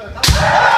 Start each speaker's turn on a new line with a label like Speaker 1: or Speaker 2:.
Speaker 1: good.